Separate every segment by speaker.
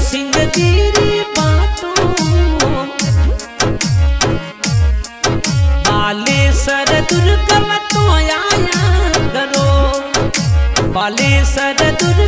Speaker 1: सिंह तेरी बातों बालेसर दुर्गम तो आया करो बाले सर तो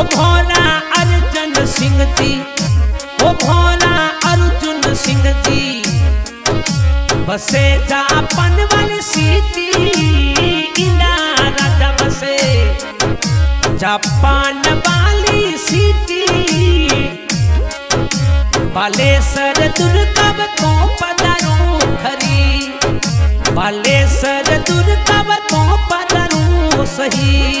Speaker 1: ओ भोला अर्जुन सिंह जी। ओ भोला अर्जुन सिंह जी। बसे जापन वाली इंदा राजा बसे। जापान वाली सीटी। बालेसर दुर्गम को पदरू खरी। बालेसर दुर्गम को पदरू सही।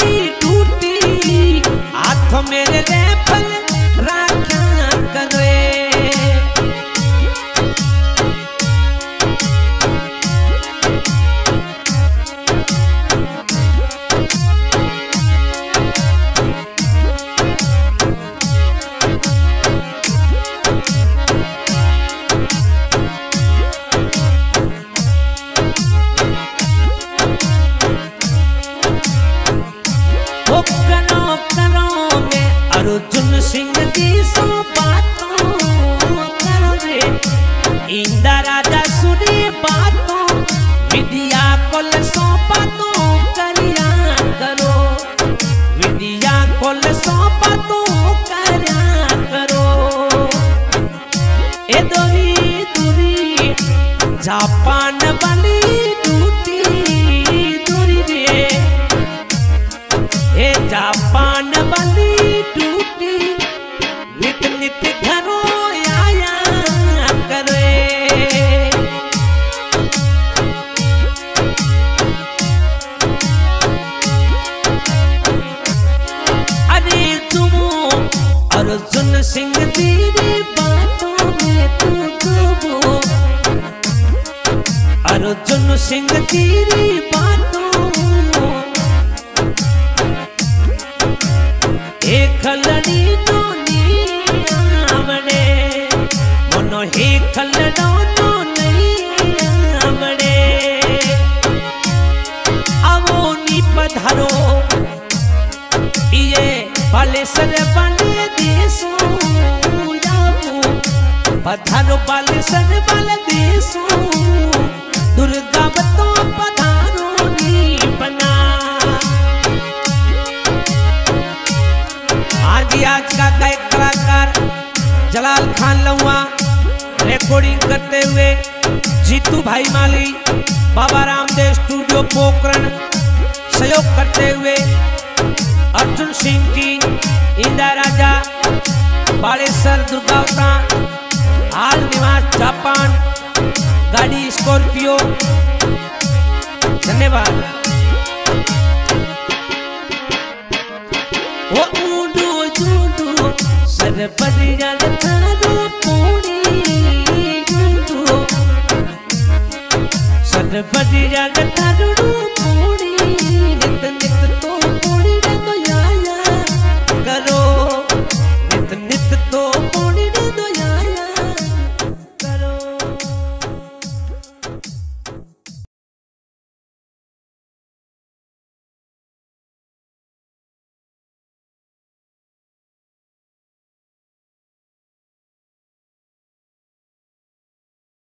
Speaker 1: मेरे रेफल करिया करो ए दोरी दूरी जापान अर्जुन सिंह तेरी बातों। एक लड़ी तो नहीं आवड़े मनो ही खलड़ो तो नहीं आवड़े आवो नी पधारो ये बालेश्वर बने देसो पधारो बालेश्वर बने देसो। जलाल खान लहुआ रिकॉर्डिंग करते हुए जीतू भाई माली, बाबा रामदेव स्टूडियो पोखरण, सहयोग करते हुए अर्जुन सिंह जी इंदा राजा, बालेश्वर दुर्गावता हाल निवास, जापान, गाड़ी स्कॉर्पियो। धन्यवाद। सर पर